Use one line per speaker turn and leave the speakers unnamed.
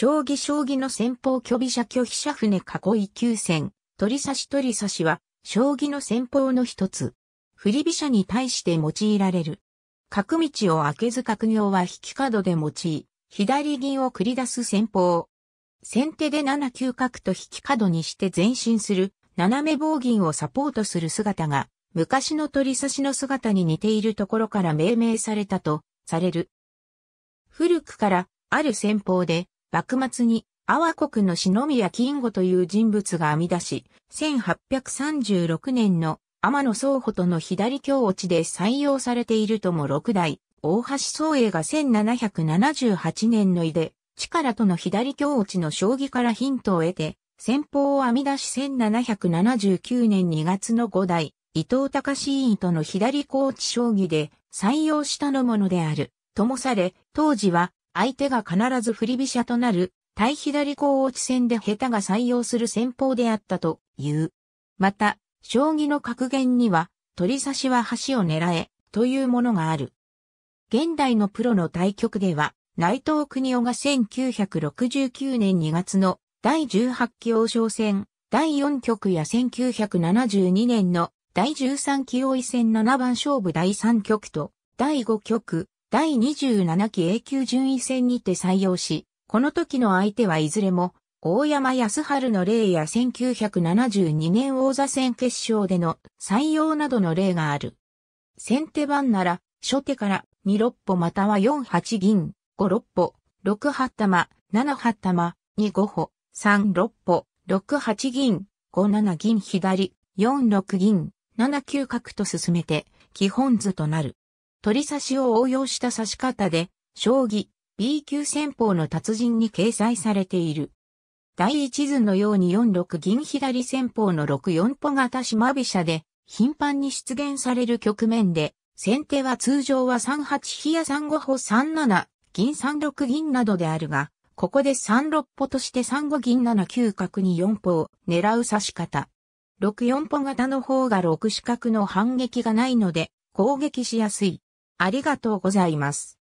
将棋将棋の先方巨飛車巨飛車船囲い急戦、取り差し取り差しは、将棋の先方の一つ。振り飛車に対して用いられる。角道を開けず角行は引き角で用い、左銀を繰り出す先方。先手で7九角と引き角にして前進する、斜め棒銀をサポートする姿が、昔の取り差しの姿に似ているところから命名されたとされる。古くからある戦法で幕末に阿波国の篠宮金吾という人物が編み出し、1836年の天野宗保との左京落ちで採用されているとも六代、大橋宗英が1778年の井で、力との左京落ちの将棋からヒントを得て、戦法を編み出し1779年2月の五代、伊藤隆委員との左コーチ将棋で採用したのものである。ともされ、当時は相手が必ず振り飛車となる対左高落ち戦で下手が採用する戦法であったという。また、将棋の格言には、取り差しは橋を狙え、というものがある。現代のプロの対局では、内藤国夫が1969年2月の第18期王将戦、第4局や1972年の第13期王位戦7番勝負第3局と、第5局、第27期 A 級順位戦にて採用し、この時の相手はいずれも、大山康春の例や1972年王座戦決勝での採用などの例がある。先手番なら、初手から2六歩または4八銀、5六歩、6八玉、7八玉、2五歩、3六歩、6八銀、5七銀左、4六銀、7九角と進めて、基本図となる。取り差しを応用した指し方で、将棋、B 級戦法の達人に掲載されている。第一図のように46銀左戦法の64歩型島飛車で、頻繁に出現される局面で、先手は通常は38飛や35歩37、銀36銀などであるが、ここで36歩として35銀7 9角に4歩を狙う指し方。64歩型の方が6四角の反撃がないので攻撃しやすい。ありがとうございます。